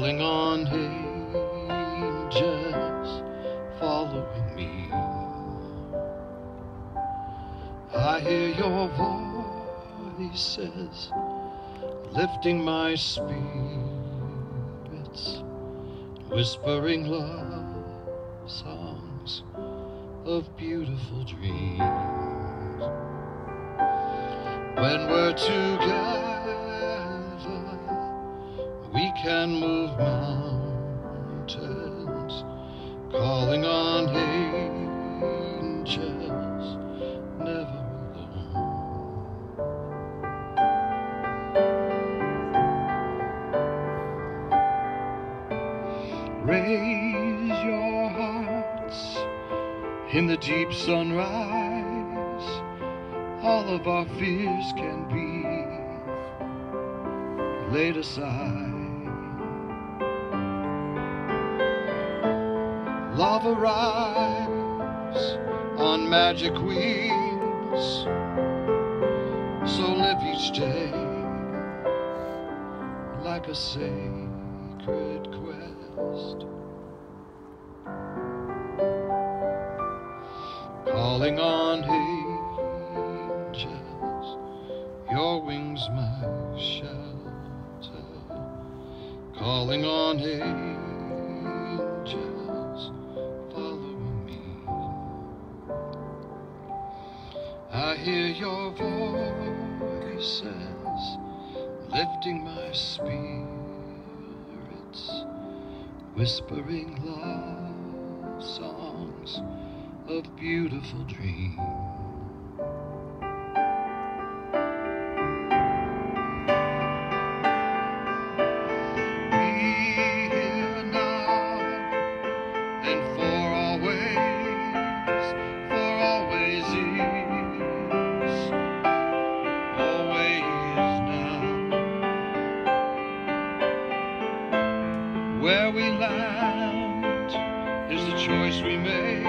calling on angels following me. I hear your voices lifting my spirits, whispering love songs of beautiful dreams. When we're together, can move mountains, calling on angels, never alone. Raise your hearts in the deep sunrise. All of our fears can be laid aside. Love arrives on magic wings. So live each day like a sacred quest. Calling on angels, your wings my shelter. Calling on angels, I hear your voices lifting my spirits, whispering love songs of beautiful dreams. Where we land is the choice we make.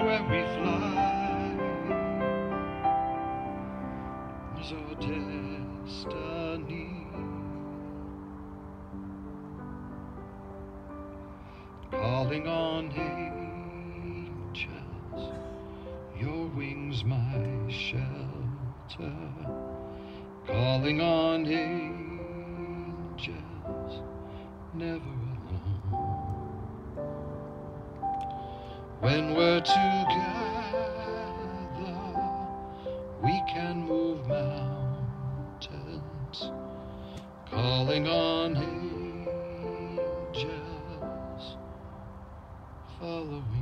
Where we fly is our destiny. Calling on angels, your wings my shelter. Calling on angels, never alone. When we're together, we can move mountains, calling on angels following.